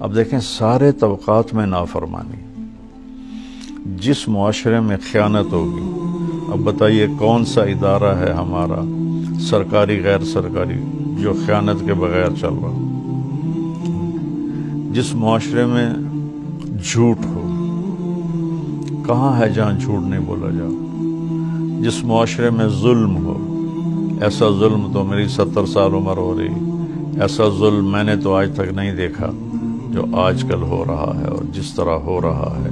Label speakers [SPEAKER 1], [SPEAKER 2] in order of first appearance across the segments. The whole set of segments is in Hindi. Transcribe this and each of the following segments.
[SPEAKER 1] अब देखें, सारे तबक़ात में नाफरमानी। जिस मुआरे में ख़यानत होगी, अब बताइए कौन सा इदारा है हमारा, सरकारी गैर सरकारी जो ख़यानत के बगैर चल रहा जिस मुआरे में झूठ हो, कहाँ है जहाँ झूठ नहीं बोला जाओ जिस मुआरे में जुल्म हो, ऐसा जुल्म तो मेरी सत्तर साल उम्र हो रही, ऐसा जुल्म मैंने तो आज तक नहीं देखा। जो आजकल हो रहा है और जिस तरह हो रहा है,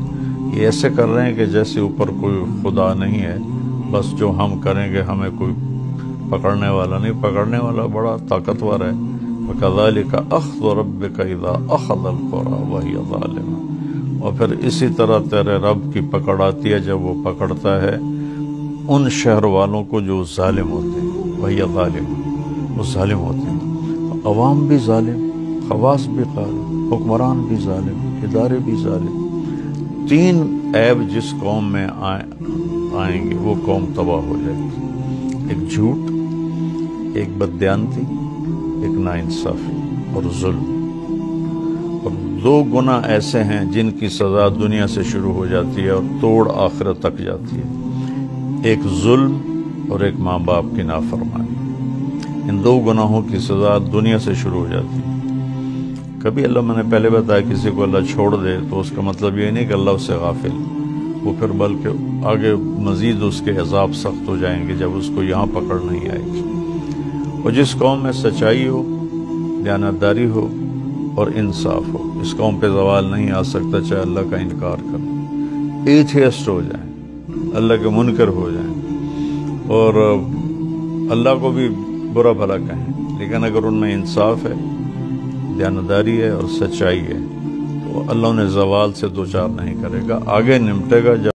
[SPEAKER 1] ये ऐसे कर रहे हैं कि जैसे ऊपर कोई खुदा नहीं है, बस जो हम करेंगे हमें कोई पकड़ने वाला नहीं, पकड़ने वाला बड़ा ताकतवर है। कदाली का अख्त रब का इदा अखदल वही और फिर इसी तरह तेरे रब की पकड़ आती है, जब वो पकड़ता है उन शहर वालों को जो जालिम होते हैं, वही ालिम वो जालिम होते हैं। अवाम भी जालिम। खवास भी कालिम हुक्मरान भी जालिम, इदारे भी जालिम। तीन ऐब जिस कौम में आए, आएँगे, वो कौम तबाह हो जाएगी। एक झूठ, एक बदयांती, एक नाइंसाफी और जुल्म। और दो गुना ऐसे हैं जिनकी सजा दुनिया से शुरू हो जाती है और तोड़ आखिरत तक जाती है। एक जुल्म और एक माँ बाप की नाफरमानी। इन दो गुनाहों की सजा दुनिया से शुरू हो जाती है। कभी अल्लाह मैंने पहले बताया किसी को अल्लाह छोड़ दे तो उसका मतलब ये नहीं कि अल्लाह उससे गाफिल। वो फिर बल्कि आगे मज़ीद उसके अजाब सख्त हो जाएँगे जब उसको यहाँ पकड़ नहीं आएगी। और जिस कौम में सच्चाई हो, दयानतदारी हो और इंसाफ हो, इस कौम पे जवाल नहीं आ सकता चाहे अल्लाह का इनकार कर। एथियस्ट हो जाए, अल्लाह के मुनकर हो जाए। और अल्लाह को भी बुरा भला कहें, लेकिन अगर उनमें इंसाफ है दयानदारी है और सच्चाई है। तो अल्लाह ने जवाल से दो चार नहीं करेगा। आगे निपटेगा जब